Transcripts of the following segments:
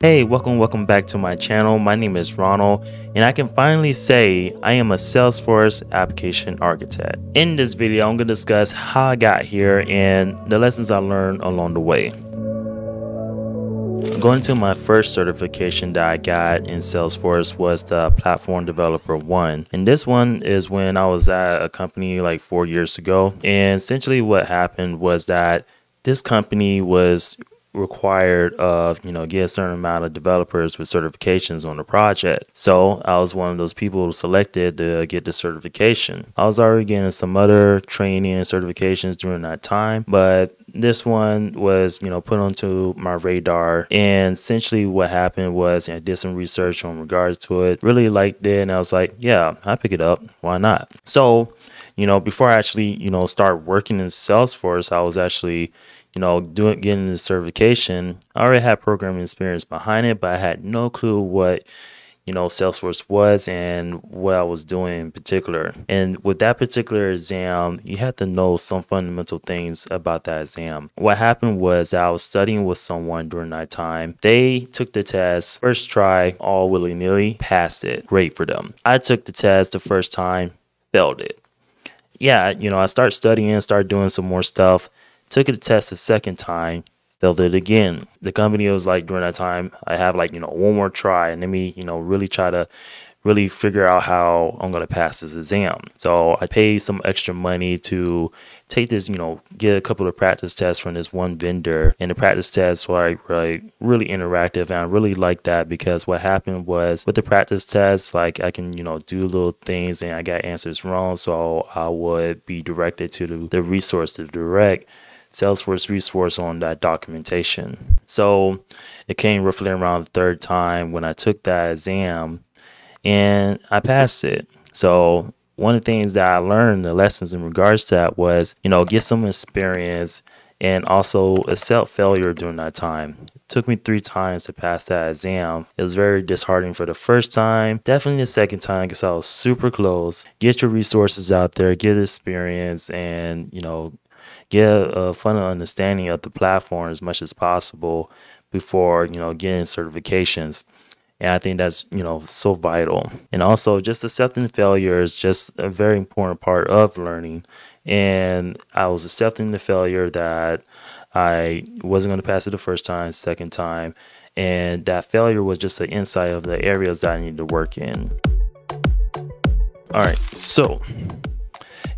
Hey, welcome, welcome back to my channel. My name is Ronald, and I can finally say I am a Salesforce application architect. In this video, I'm going to discuss how I got here and the lessons I learned along the way. Going to my first certification that I got in Salesforce was the Platform Developer 1. And this one is when I was at a company like four years ago. And essentially what happened was that this company was required of you know get a certain amount of developers with certifications on the project. So i was one of those people selected to get the certification. I was already getting some other training and certifications during that time but this one was you know put onto my radar. And essentially what happened was i did some research on regards to it really liked it and i was like yeah i pick it up. Why not? So you know before i actually you know start working in salesforce i was actually you know, doing getting the certification, I already had programming experience behind it, but I had no clue what you know Salesforce was and what I was doing in particular. And with that particular exam, you had to know some fundamental things about that exam. What happened was I was studying with someone during that time. They took the test first try, all willy nilly, passed it. Great for them. I took the test the first time, failed it. Yeah, you know, I start studying, start doing some more stuff took the test a second time, failed it again. The company was like during that time, I have like, you know, one more try and let me, you know, really try to really figure out how I'm gonna pass this exam. So I paid some extra money to take this, you know, get a couple of practice tests from this one vendor. And the practice tests were like, like really interactive, and I really liked that because what happened was with the practice tests, like I can, you know, do little things and I got answers wrong, so I would be directed to the, the resource to direct Salesforce resource on that documentation. So it came roughly around the third time when I took that exam and I passed it. So one of the things that I learned, the lessons in regards to that was, you know, get some experience and also accept failure during that time. It took me three times to pass that exam. It was very disheartening for the first time, definitely the second time because I was super close. Get your resources out there, get experience, and you know, get a fun understanding of the platform as much as possible before you know getting certifications. And i think that's you know so vital. And also just accepting failure is just a very important part of learning. And i was accepting the failure that i wasn't going to pass it the first time second time. And that failure was just an insight of the areas that i need to work in. All right so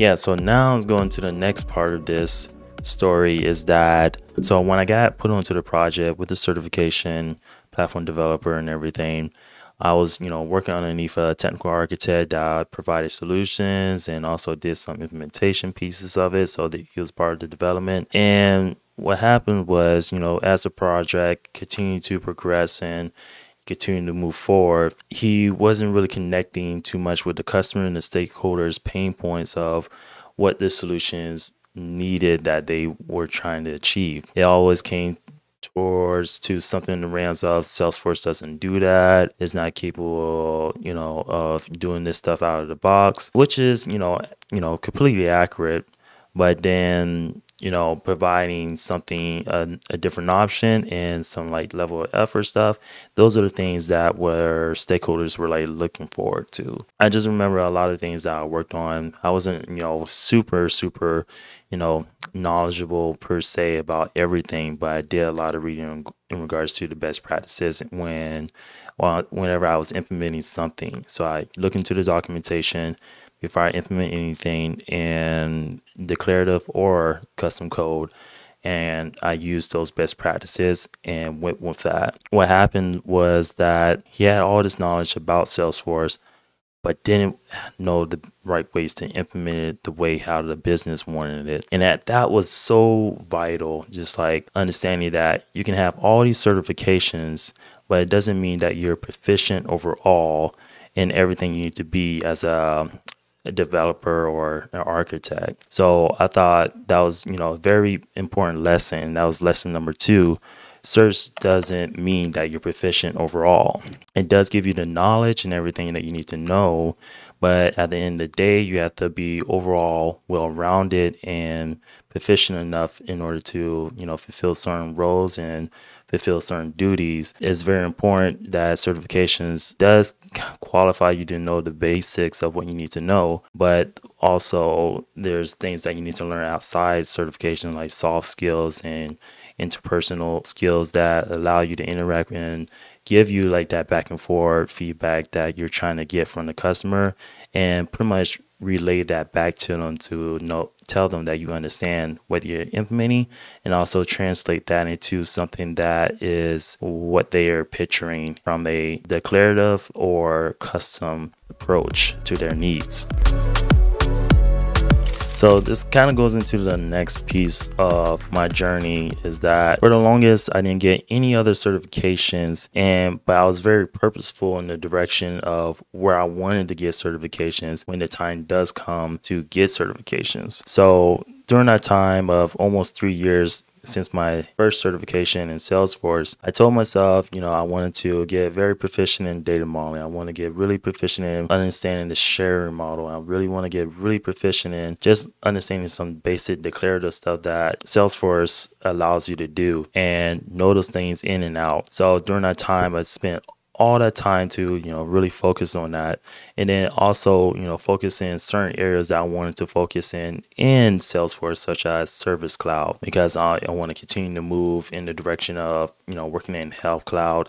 yeah, so now let's go into the next part of this story is that so when I got put onto the project with the certification, platform developer and everything, I was, you know, working underneath a technical architect that provided solutions and also did some implementation pieces of it. So that he was part of the development. And what happened was, you know, as the project continued to progress and continue to move forward, he wasn't really connecting too much with the customer and the stakeholders' pain points of what the solutions needed that they were trying to achieve. It always came towards to something in the realms of Salesforce doesn't do that, is not capable, you know, of doing this stuff out of the box, which is, you know, you know, completely accurate. But then you know, providing something, a, a, different option and some like level of effort stuff. Those are the things that were stakeholders were like looking forward to. I just remember a lot of things that I worked on. I wasn't, you know, super, super, you know, knowledgeable per se about everything, but I did a lot of reading in regards to the best practices when, well, whenever I was implementing something. So I look into the documentation, before I implement anything in declarative or custom code. And I used those best practices and went with that. What happened was that he had all this knowledge about Salesforce, but didn't know the right ways to implement it the way how the business wanted it. And that that was so vital, just like understanding that you can have all these certifications, but it doesn't mean that you're proficient overall in everything you need to be as a a developer or an architect. So I thought that was, you know, a very important lesson. That was lesson number two. Cert doesn't mean that you're proficient overall. It does give you the knowledge and everything that you need to know, but at the end of the day, you have to be overall well-rounded and proficient enough in order to, you know, fulfill certain roles and fulfill certain duties. It's very important that certifications does qualify you to know the basics of what you need to know, but also there's things that you need to learn outside certification like soft skills and interpersonal skills that allow you to interact and give you like that back and forth feedback that you're trying to get from the customer and pretty much relay that back to them to know tell them that you understand what you're implementing and also translate that into something that is what they are picturing from a declarative or custom approach to their needs. So this kind of goes into the next piece of my journey is that for the longest I didn't get any other certifications and but I was very purposeful in the direction of where I wanted to get certifications when the time does come to get certifications. So during that time of almost three years since my first certification in Salesforce, I told myself, you know, I wanted to get very proficient in data modeling. I want to get really proficient in understanding the sharing model. I really want to get really proficient in just understanding some basic declarative stuff that Salesforce allows you to do and know those things in and out. So during that time, I spent all that time to you know really focus on that. And then also you know focus in certain areas that i wanted to focus in in salesforce such as service cloud because i, I want to continue to move in the direction of you know working in health cloud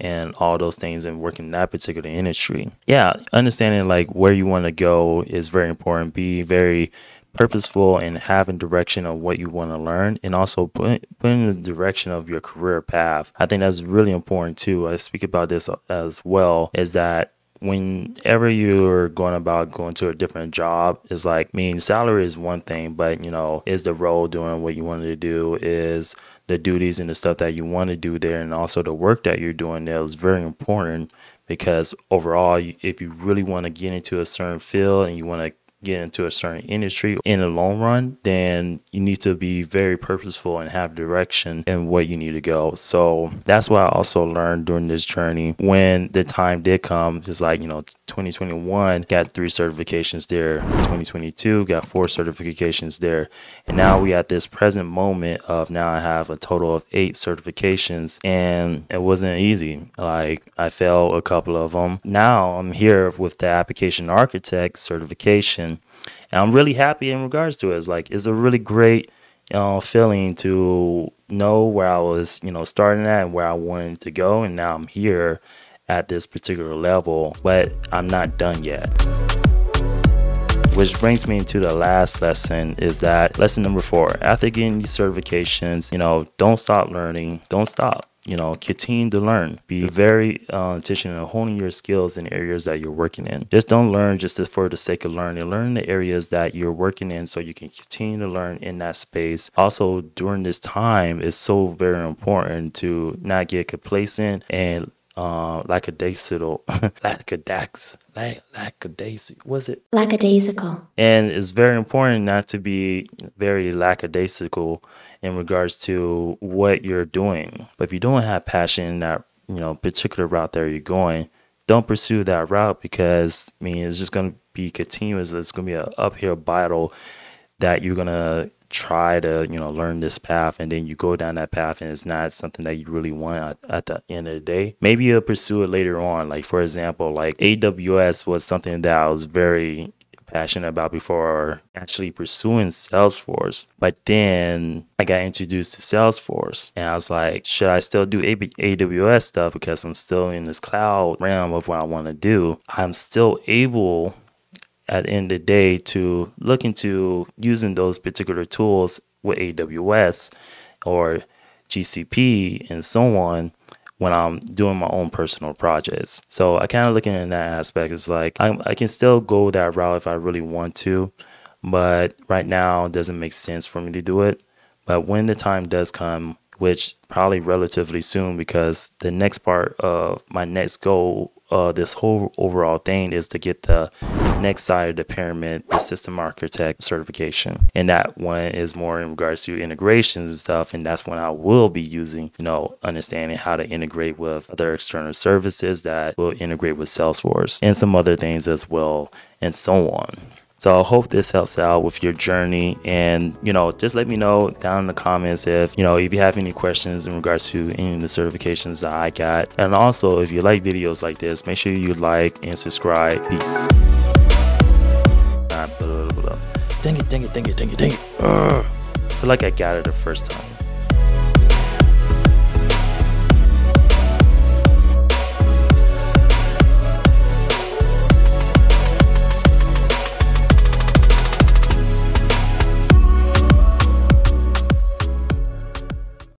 and all those things and working in that particular industry. Yeah understanding like where you want to go is very important. Be very purposeful and having direction of what you want to learn and also put, putting the direction of your career path. I think that's really important too. I speak about this as well is that whenever you're going about going to a different job is like I mean salary is one thing but you know is the role doing what you wanted to do is the duties and the stuff that you want to do there and also the work that you're doing there is very important because overall if you really want to get into a certain field and you want to get into a certain industry in the long run, then you need to be very purposeful and have direction in where you need to go. So that's what I also learned during this journey. When the time did come, just like, you know, 2021, got three certifications there. 2022, got four certifications there. And now we at this present moment of now I have a total of eight certifications and it wasn't easy. Like I failed a couple of them. Now I'm here with the application architect certification and I'm really happy in regards to it. It's like it's a really great know, feeling to know where I was, you know, starting at and where I wanted to go, and now I'm here at this particular level, but I'm not done yet. Which brings me into the last lesson is that lesson number four. After getting these certifications, you know, don't stop learning, don't stop you know, continue to learn. Be very uh, intentional in honing your skills in areas that you're working in. Just don't learn just for the sake of learning. Learn the areas that you're working in so you can continue to learn in that space. Also, during this time, it's so very important to not get complacent and uh, lackadaisical, lackadax, lackadaisical, was it? Lackadaisical. And it's very important not to be very lackadaisical in regards to what you're doing. But if you don't have passion in that, you know, particular route that you're going, don't pursue that route because I mean it's just gonna be continuous. It's gonna be an uphill battle that you're gonna try to you know learn this path and then you go down that path and it's not something that you really want at, at, the end of the day maybe you'll pursue it later on like for example like aws was something that i was very passionate about before actually pursuing Salesforce. But then I got introduced to Salesforce and I was like, should I still do AWS stuff because I'm still in this cloud realm of what I want to do? I'm still able at the end of the day to look into using those particular tools with AWS or GCP and so on when I'm doing my own personal projects. So I kind of looking in that aspect is like I, I can still go that route if I really want to, but right now it doesn't make sense for me to do it. But when the time does come, which probably relatively soon, because the next part of my next goal uh, this whole overall thing is to get the next side of the pyramid, the system architect certification. And that one is more in regards to integrations and stuff. And that's when I will be using, you know, understanding how to integrate with other external services that will integrate with Salesforce and some other things as well, and so on. So I hope this helps out with your journey and you know just let me know down in the comments if you know if you have any questions in regards to any of the certifications that I got and also if you like videos like this make sure you like and subscribe peace Dang it, dang it, dang it, dang it, dang it. Ugh. I feel like I got it the first time.